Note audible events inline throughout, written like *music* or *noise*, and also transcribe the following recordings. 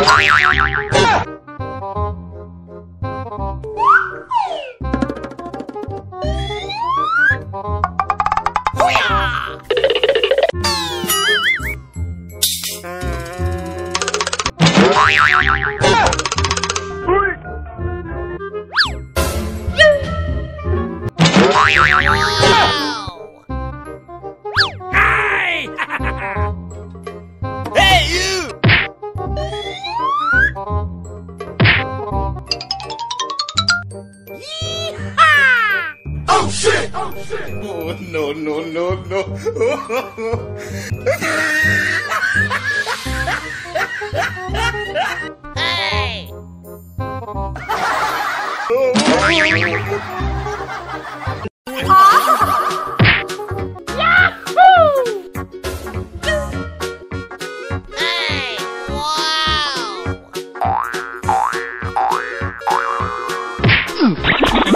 Oh Oh no no no no! *laughs* hey! Oh *laughs*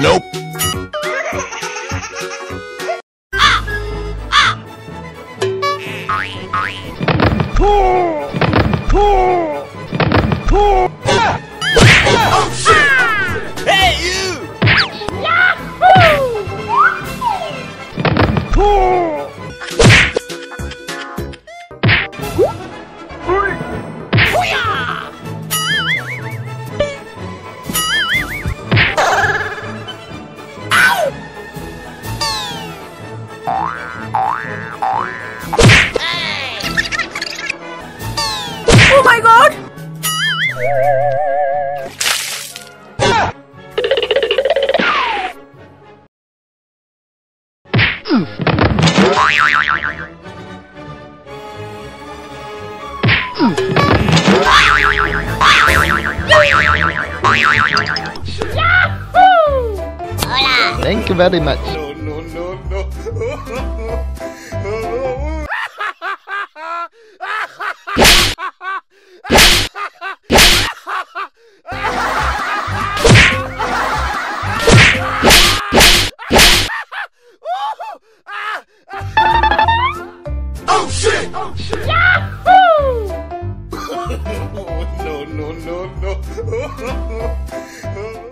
Nope. *laughs* ah! Oh Thank you very much. No no no no. Oh shit! *laughs* Oh shit! Yahoo! no no no no. *laughs*